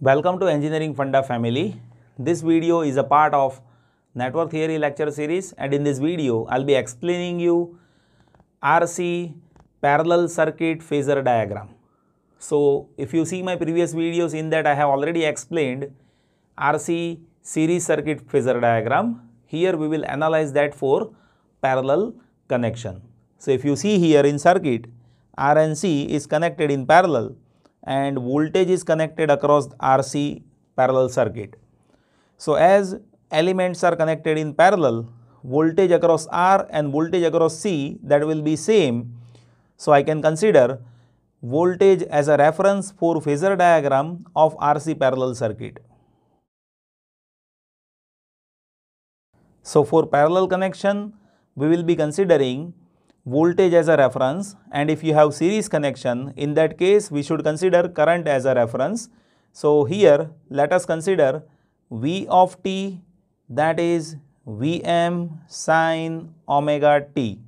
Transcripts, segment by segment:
Welcome to Engineering Funda family. This video is a part of Network Theory lecture series and in this video I'll be explaining you RC parallel circuit phasor diagram. So if you see my previous videos in that I have already explained RC series circuit phasor diagram. Here we will analyze that for parallel connection. So if you see here in circuit R and C is connected in parallel and voltage is connected across RC parallel circuit. So as elements are connected in parallel, voltage across R and voltage across C that will be same. So I can consider voltage as a reference for phasor diagram of RC parallel circuit. So for parallel connection, we will be considering voltage as a reference and if you have series connection in that case we should consider current as a reference. So here let us consider V of t that is Vm sine omega t.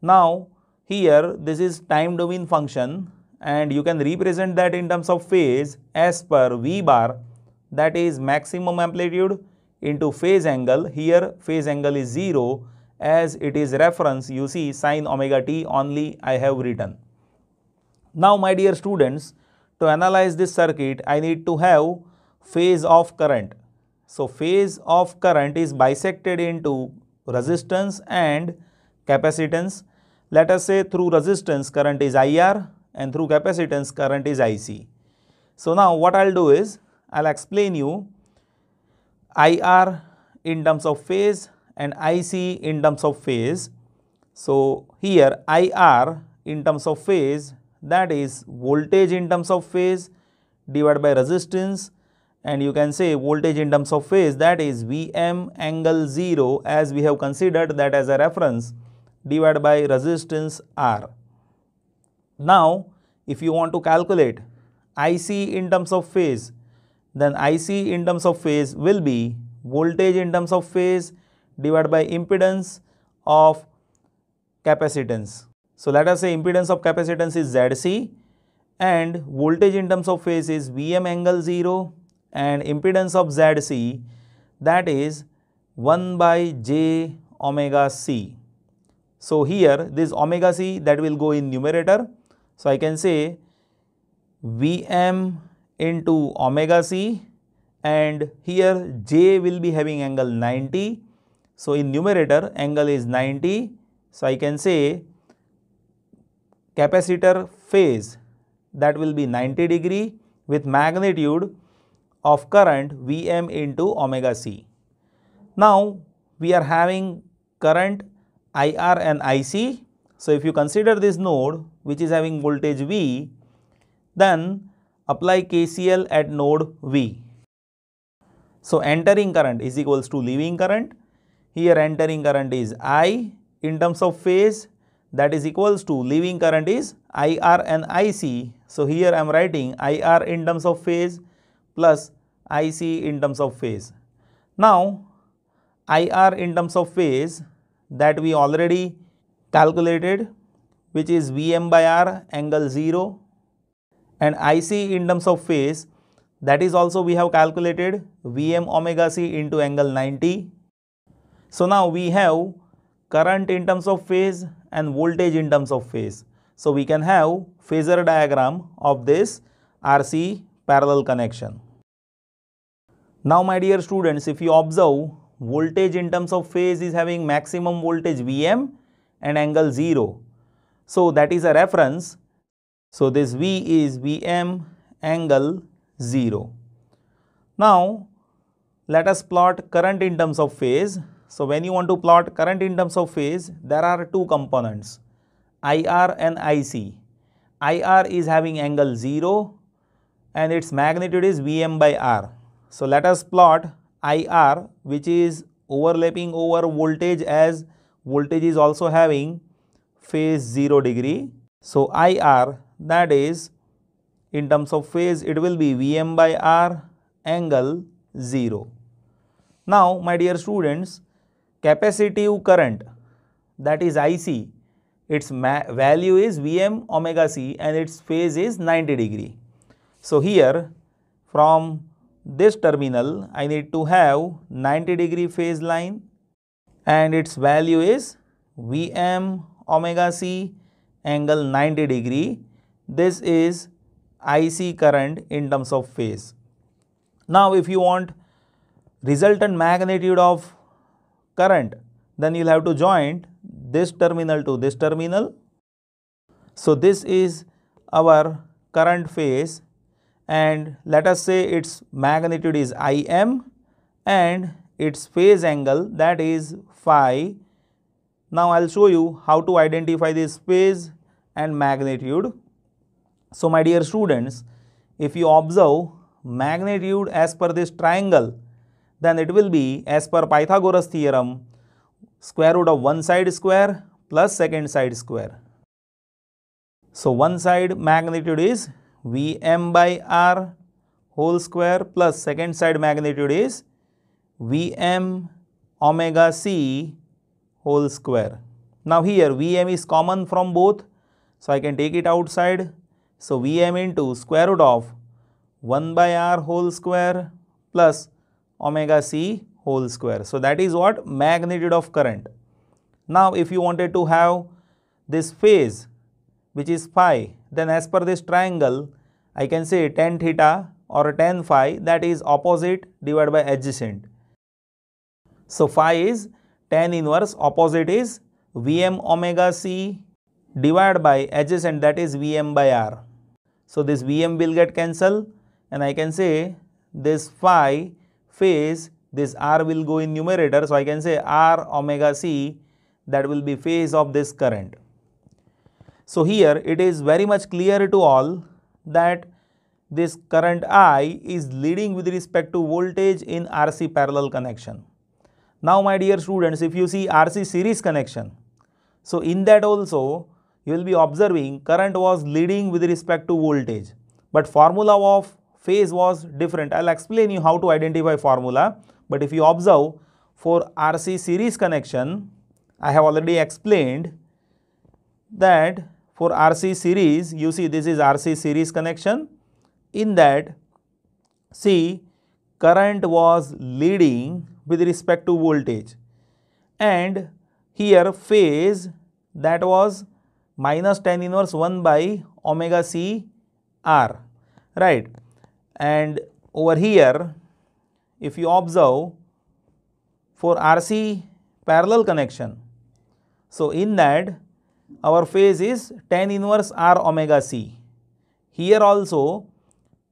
Now here this is time domain function and you can represent that in terms of phase as per V bar that is maximum amplitude into phase angle here phase angle is 0 as it is reference you see sine omega t only I have written. Now my dear students to analyze this circuit I need to have phase of current. So phase of current is bisected into resistance and capacitance. Let us say through resistance current is IR and through capacitance current is IC. So now what I'll do is I'll explain you IR in terms of phase and IC in terms of phase. So here IR in terms of phase that is voltage in terms of phase divided by resistance and you can say voltage in terms of phase that is Vm angle 0 as we have considered that as a reference divided by resistance R. Now if you want to calculate IC in terms of phase then IC in terms of phase will be voltage in terms of phase divided by impedance of capacitance. So let us say impedance of capacitance is Zc and voltage in terms of phase is Vm angle 0 and impedance of Zc that is 1 by j omega c. So here this omega c that will go in numerator. So I can say Vm into omega c and here j will be having angle 90 so in numerator angle is 90. So I can say capacitor phase that will be 90 degree with magnitude of current Vm into omega c. Now we are having current IR and IC. So if you consider this node which is having voltage V then apply KCL at node V. So entering current is equals to leaving current here entering current is I in terms of phase that is equals to leaving current is IR and IC. So here I am writing IR in terms of phase plus IC in terms of phase. Now IR in terms of phase that we already calculated which is Vm by R angle 0 and IC in terms of phase that is also we have calculated Vm omega c into angle 90 so now we have current in terms of phase and voltage in terms of phase. So we can have phasor diagram of this RC parallel connection. Now my dear students, if you observe voltage in terms of phase is having maximum voltage Vm and angle 0. So that is a reference. So this V is Vm angle 0. Now let us plot current in terms of phase. So when you want to plot current in terms of phase, there are two components, IR and IC. IR is having angle 0 and its magnitude is Vm by R. So let us plot IR which is overlapping over voltage as voltage is also having phase 0 degree. So IR that is in terms of phase it will be Vm by R angle 0. Now my dear students capacitive current that is IC, its value is Vm omega c and its phase is 90 degree. So here from this terminal I need to have 90 degree phase line and its value is Vm omega c angle 90 degree. This is IC current in terms of phase. Now if you want resultant magnitude of current then you will have to join this terminal to this terminal. So this is our current phase and let us say its magnitude is Im and its phase angle that is phi. Now I will show you how to identify this phase and magnitude. So my dear students, if you observe magnitude as per this triangle, then it will be as per Pythagoras theorem square root of one side square plus second side square. So one side magnitude is Vm by R whole square plus second side magnitude is Vm omega c whole square. Now here Vm is common from both so I can take it outside. So Vm into square root of 1 by R whole square plus omega c whole square. So that is what magnitude of current. Now if you wanted to have this phase which is phi then as per this triangle I can say tan theta or tan phi that is opposite divided by adjacent. So phi is tan inverse opposite is Vm omega c divided by adjacent that is Vm by R. So this Vm will get cancelled and I can say this phi phase this R will go in numerator so I can say R omega c that will be phase of this current. So here it is very much clear to all that this current I is leading with respect to voltage in RC parallel connection. Now my dear students, if you see RC series connection, so in that also you will be observing current was leading with respect to voltage, but formula of phase was different. I will explain you how to identify formula, but if you observe for RC series connection, I have already explained that for RC series, you see this is RC series connection. In that, see current was leading with respect to voltage and here phase that was minus tan inverse 1 by omega c r right and over here if you observe for RC parallel connection so in that our phase is tan inverse r omega c. Here also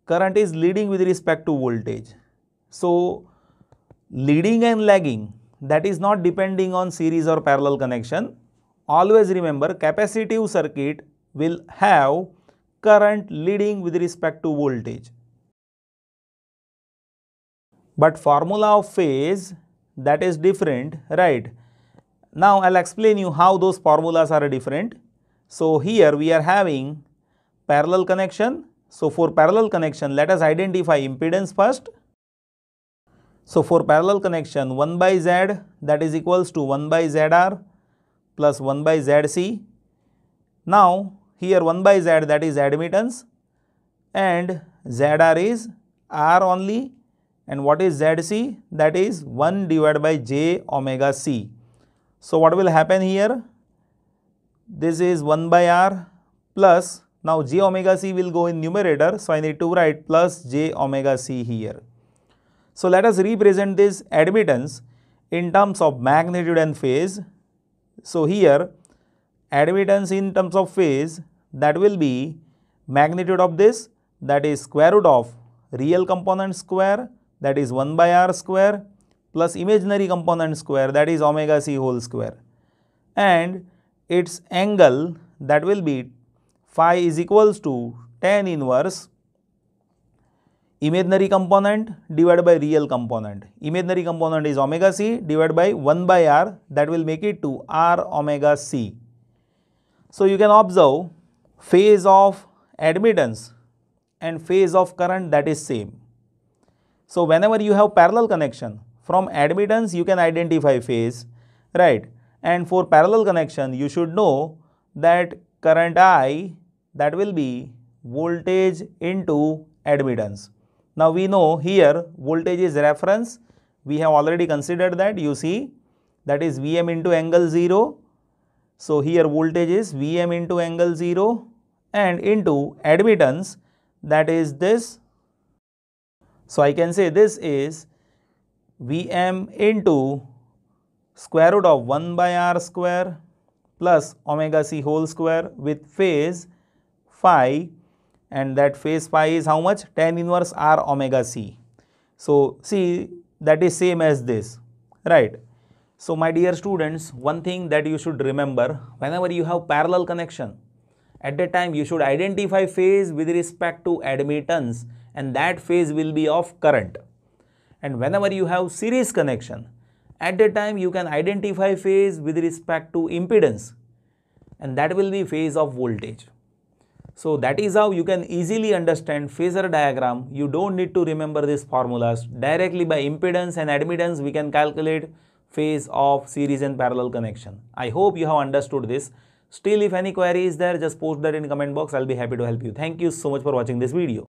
current is leading with respect to voltage. So leading and lagging that is not depending on series or parallel connection. Always remember capacitive circuit will have current leading with respect to voltage. But formula of phase that is different, right? Now I will explain you how those formulas are different. So here we are having parallel connection. So for parallel connection let us identify impedance first. So for parallel connection 1 by Z that is equals to 1 by ZR plus 1 by ZC. Now here 1 by Z that is admittance and ZR is R only and what is ZC that is 1 divided by J omega C. So what will happen here? This is 1 by r plus now j omega c will go in numerator. So I need to write plus j omega c here. So let us represent this admittance in terms of magnitude and phase. So here admittance in terms of phase that will be magnitude of this that is square root of real component square that is 1 by r square plus imaginary component square that is omega c whole square and its angle that will be phi is equals to tan inverse imaginary component divided by real component. Imaginary component is omega c divided by 1 by r that will make it to r omega c. So you can observe phase of admittance and phase of current that is same. So whenever you have parallel connection from admittance you can identify phase, right? And for parallel connection you should know that current I that will be voltage into admittance. Now we know here voltage is reference. We have already considered that you see that is Vm into angle 0. So here voltage is Vm into angle 0 and into admittance that is this. So I can say this is Vm into square root of 1 by r square plus omega c whole square with phase phi and that phase phi is how much tan inverse r omega c. So see that is same as this right. So my dear students one thing that you should remember whenever you have parallel connection at that time you should identify phase with respect to admittance and that phase will be of current. And whenever you have series connection at that time you can identify phase with respect to impedance and that will be phase of voltage. So that is how you can easily understand phasor diagram. You don't need to remember these formulas. Directly by impedance and admittance we can calculate phase of series and parallel connection. I hope you have understood this. Still if any query is there just post that in the comment box. I'll be happy to help you. Thank you so much for watching this video.